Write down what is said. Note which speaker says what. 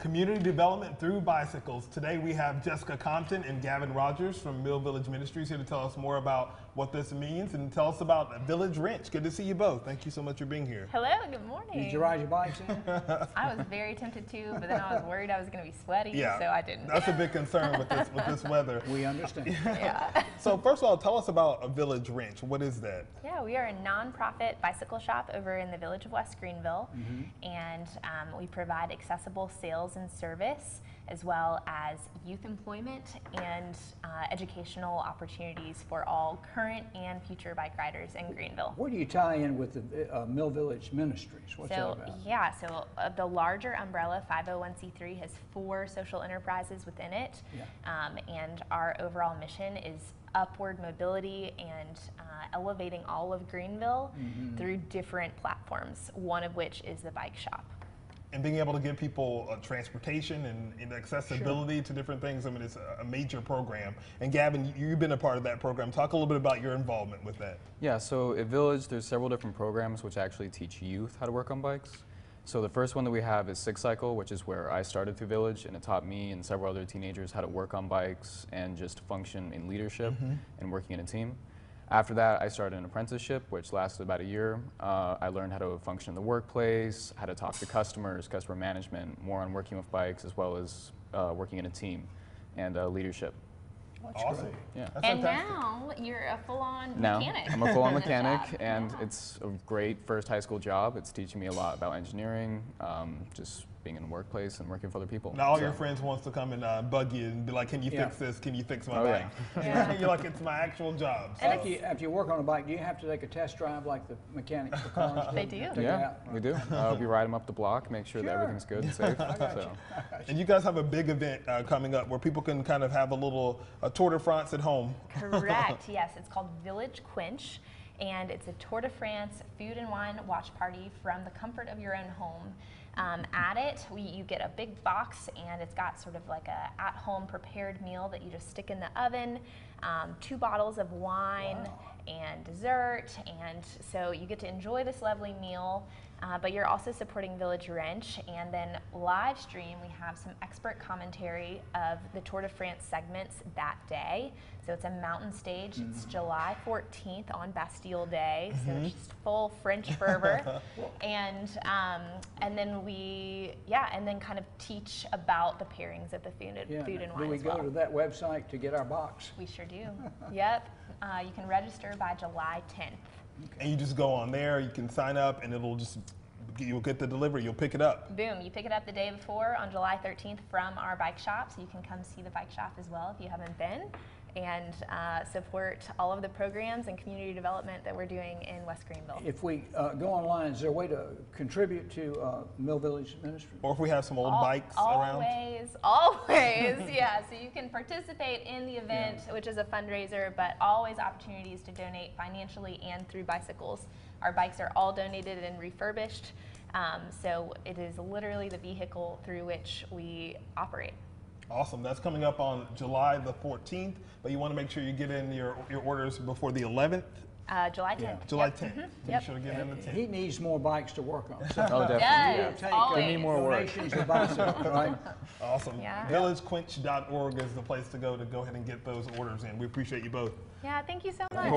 Speaker 1: Community development through bicycles. Today we have Jessica Compton and Gavin Rodgers from Mill Village Ministries here to tell us more about what this means and tell us about Village Wrench. Good to see you both. Thank you so much for being here.
Speaker 2: Hello, good morning.
Speaker 3: Did you ride your bikes in?
Speaker 2: I was very tempted to, but then I was worried I was going to be sweaty,
Speaker 1: Yeah,
Speaker 2: so I didn't.
Speaker 1: That's a big concern with this with this weather.
Speaker 3: We understand.
Speaker 2: yeah.
Speaker 1: So first of all, tell us about a Village Wrench. What is that?
Speaker 2: yeah, we are a nonprofit bicycle shop over in the village of West Greenville,
Speaker 1: Mm-hmm.
Speaker 2: and um, we provide accessible sales and service as well as youth employment and uh, educational opportunities for all current and future bike riders in Greenville.
Speaker 3: Where do you tie in with the uh, Mill Village Ministries? What's that
Speaker 2: So,
Speaker 3: about?
Speaker 2: yeah, so uh, the larger umbrella 501c3 has four social enterprises within it. Um, and our overall mission is upward mobility and uh, elevating all of Greenville
Speaker 3: Mm-hmm.
Speaker 2: through different platforms, one of which is the bike shop.
Speaker 1: And being able to give people uh, transportation and, and accessibility to different things. I mean, it's a, a major program. And Gavin, you- you've been a part of that program. Talk a little bit about your involvement with that.
Speaker 4: Yeah, so at Village, there's several different programs which actually teach youth how to work on bikes. So the first one that we have is Six Cycle, which is where I started through Village, and it taught me and several other teenagers how to work on bikes and just function in leadership and working in a team. After that, I started an apprenticeship, which lasted about a year. Uh, I learned how to function in the workplace, how to talk to customers, customer management, more on working with bikes, as well as uh, working in a team and uh, leadership.
Speaker 3: That's
Speaker 1: awesome.
Speaker 3: great.
Speaker 4: Yeah.
Speaker 1: That's
Speaker 2: and
Speaker 1: fantastic.
Speaker 2: now you're a full-on
Speaker 4: Now
Speaker 2: mechanic.
Speaker 4: I'm a full-on mechanic, and
Speaker 2: Yeah.
Speaker 4: it's a great first high school job. It's teaching me a lot about engineering, um, just being in the workplace and working for other people.
Speaker 1: Now all
Speaker 4: So-
Speaker 1: your friends wants to come and uh, bug you and be like, "Can you
Speaker 3: Yeah.
Speaker 1: fix this? Can you fix my
Speaker 4: Oh,
Speaker 1: bike?"
Speaker 2: yeah.
Speaker 1: You're like, "It's my actual job." So-
Speaker 3: After you, after you work on a bike, do you have to take a test drive like the mechanics for cars
Speaker 2: They do.
Speaker 4: Yeah, we do. Uh, we ride them up the block, make sure, that everything's good and safe. so.
Speaker 1: And you guys have a big event uh, coming up where people can kind of have a little uh, Tour de France at home.
Speaker 2: Correct. yes, it's called Village Quench, and it's a Tour de France food and wine watch party from the comfort of your own home. Um, at it, we, you get a big box, and it's got sort of like a at-home prepared meal that you just stick in the oven. Um, two bottles of wine and dessert, and so you get to enjoy this lovely meal. Uh, but you're also supporting Village Wrench, and then live stream. We have some expert commentary of the Tour de France segments that day. So it's a mountain stage. It's July 14th on Bastille Day, so it's just full French fervor. and um, and then we yeah, and then kind of teach about the pairings of the food and,
Speaker 3: Yeah.
Speaker 2: food and
Speaker 3: Do
Speaker 2: wine
Speaker 3: we
Speaker 2: as
Speaker 3: go
Speaker 2: well.
Speaker 3: to that website to get our box?
Speaker 2: we sure do. yep. Uh, you can register by July 10th.
Speaker 1: And you just go on there, you can sign up, and it'll just you'll get the delivery. You'll pick it up.
Speaker 2: Boom, you pick it up the day before on July 13th from our bike shop, so you can come see the bike shop as well if you haven't been, and uh, support all of the programs and community development that we're doing in West Greenville.
Speaker 3: If we uh, go online, is there a way to contribute to uh, Mill Village Ministry?
Speaker 1: Or if we have some old
Speaker 2: Al-
Speaker 1: bikes around.
Speaker 2: always, always, yeah. So you can participate in the event, which is a fundraiser, but always opportunities to donate financially and through bicycles. Our bikes are all donated and refurbished, um, so it is literally the vehicle through which we operate.
Speaker 1: Awesome. That's coming up on July the 14th, but you want to make sure you get in your, your orders before the 11th,
Speaker 2: Uh, July 10th.
Speaker 3: Yeah.
Speaker 1: July
Speaker 2: Yep.
Speaker 1: 10th. Be
Speaker 2: Yep.
Speaker 1: sure to get in the 10th.
Speaker 3: He needs more bikes to work on. So
Speaker 4: Oh, definitely.
Speaker 2: Yes,
Speaker 3: take,
Speaker 2: always.
Speaker 4: Give me more work.
Speaker 3: donations of bicycles, right?
Speaker 1: Awesome.
Speaker 2: Yeah.
Speaker 1: VillageQuench.org is the place to go to go ahead and get those orders in. We appreciate you both.
Speaker 2: Yeah, thank you so much.